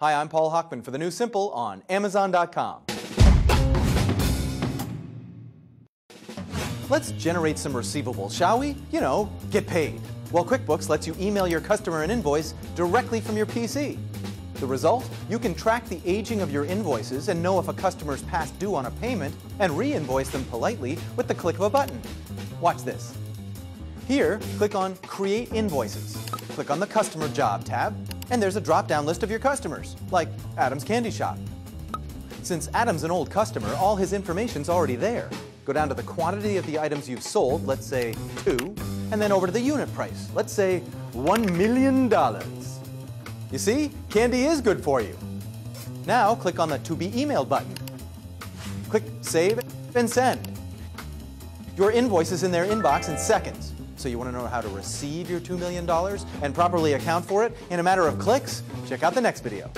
Hi, I'm Paul Hochman for the new Simple on Amazon.com. Let's generate some receivables, shall we? You know, get paid. Well, QuickBooks lets you email your customer an invoice directly from your PC. The result? You can track the aging of your invoices and know if a customer's past due on a payment and re-invoice them politely with the click of a button. Watch this. Here, click on Create Invoices. Click on the Customer Job tab, and there's a drop-down list of your customers, like Adam's Candy Shop. Since Adam's an old customer, all his information's already there. Go down to the quantity of the items you've sold, let's say two, and then over to the unit price, let's say $1 million. You see, candy is good for you. Now click on the To Be Emailed button. Click Save and Send. Your invoice is in their inbox in seconds. So you want to know how to receive your $2 million and properly account for it in a matter of clicks? Check out the next video.